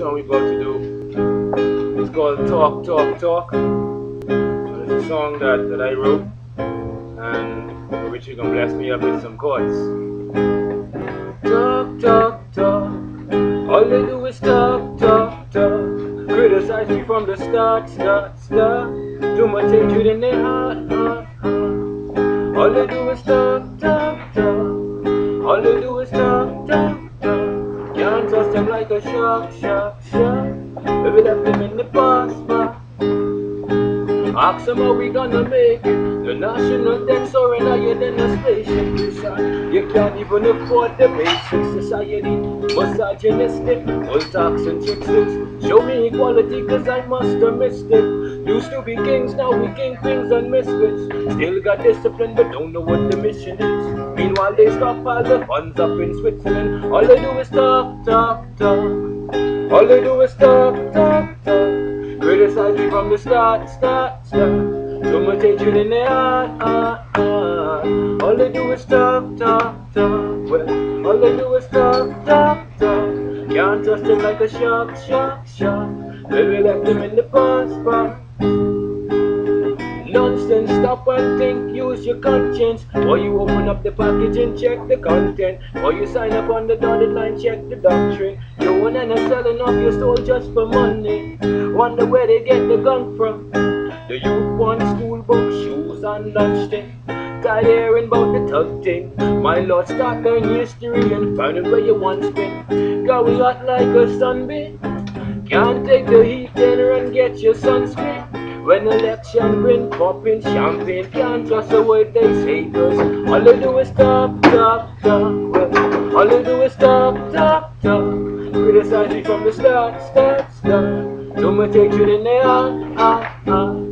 song we're about to do. It's called Talk, Talk, Talk. And it's a song that, that I wrote, and Richie gonna bless me up with some chords. Talk, talk, talk. All they do is talk, talk, talk. Criticize me from the start, start, start. Too much hatred in their heart, heart, heart. All they do is talk, talk, talk. All they do is talk, talk, Can't trust them like a shark, shark, shark. Maybe left them in the past, Ask them how we gonna make it. The national debt soaring higher than spaceship. Listen, you can't even afford the basic society. Misogynistic, all talks and tricksters. Show me equality, cause I must have missed it. Used to be kings, now we king kingpins and misfits. Still got discipline, but don't know what the mission is. Meanwhile, they stockpile the funds up in Switzerland. All they do is talk, talk, talk. All they do is talk, talk, talk. Criticize me from the start, start, start. Too much hatred in their heart, heart, heart. All they do is talk, talk, talk. Well, all they do is talk, talk, talk. Can't trust them like a shark, shark, shark. Baby, left them in the past, past. Nonsense, stop and think, use your conscience. Or you open up the package and check the content. Or you sign up on the dotted line, check the doctrine. You and then selling off your soul just for money. Wonder where they get the gun from. The youth want school books, shoes, and lunch thing. Tired hearing about the tug thing. My lord, start going history and find where you once been. Got we hot like a sunbeam. Can't take the heat, then run get your sunscreen. When election bring popping champagne, can't trust the word they say, cause all they do is talk, talk. Well, all they do is talk, talk, talk. Criticize me from the start, start, start. Too much hatred in their heart, heart, heart.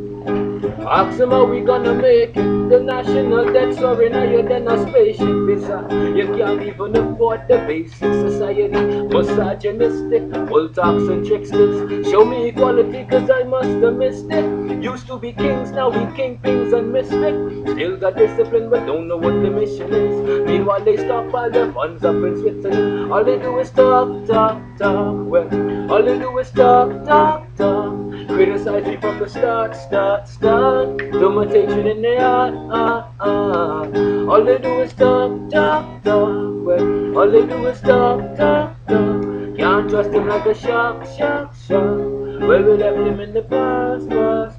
Ask how we gonna make it. The national debt soaring higher than a spaceship. Visa. You can't even afford the basic society. Misogynistic, all talks and tricksters. Show me equality, cause I must have missed it. Used to be kings, now we kingpins and misfit. Still got discipline, but don't know what the mission is. Meanwhile, they stockpile their funds up in Switzerland. All they do is talk, talk, talk. Well, all they do is talk, talk. Me from the start, start, start. Too much hatred in the heart, ah, ah. All they do is talk, talk, talk. Well, all they do is talk, talk, talk. Can't trust them like a shark, shark, shark. Well, we left them in the past, past.